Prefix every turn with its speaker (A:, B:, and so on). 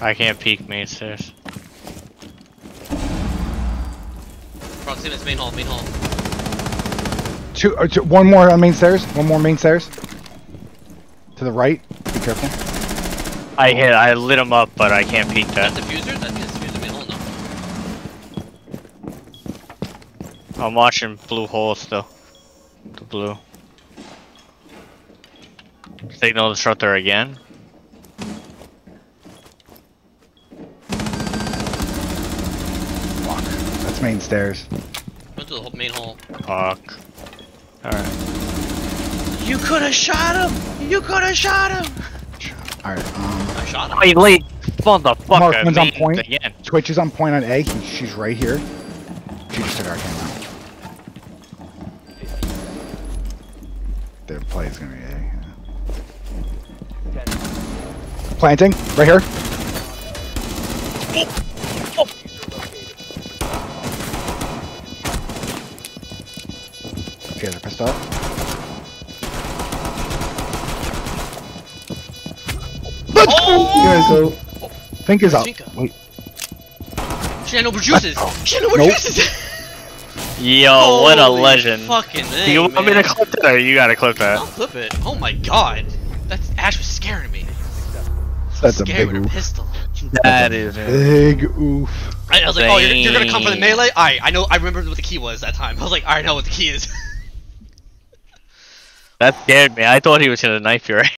A: I can't peek main stairs.
B: Proximity's main hall, main hall.
C: Two, uh, two, one more on main stairs. One more main stairs. To the right. Be careful.
A: I hit. I lit him up, but I can't peek
B: That's
A: that.
B: defuser? That's defuser main hall, no.
A: I'm watching blue hole still. The blue. Signal disruptor again.
C: Fuck. That's main stairs.
B: Went to the main hall.
A: Fuck. Alright.
B: You could have shot him! You could have shot him!
C: Alright, um.
B: I shot him.
A: Wait, late. Motherfucker.
C: Mark, one's on point.
A: Again.
C: Twitch is on point on A. He, she's right here. She just took our camera. Their play is gonna be A. yeah. Planting, right here. You guys are pissed off? Let's
B: Oh!
C: go! You guys go. Think is up.
B: Chinka.
C: Wait,
B: She had no juices! She had no
C: Nope.
B: juices!
A: Yo, what a legend.
B: Fucking
A: Do
B: thing,
A: you want me to clip that or you gotta clip that?
B: I'll
A: that?
B: clip it. Oh my god. That's Ash was scaring me.
C: that's a
B: Scared
C: big
B: with a pistol.
A: That is it.
C: Big oof.
B: I, I was like, oh, you're, you're gonna come for the melee? Alright, I know, I remember what the key was that time. I was like, alright, I know what the key is.
A: That scared me. I thought he was gonna knife you right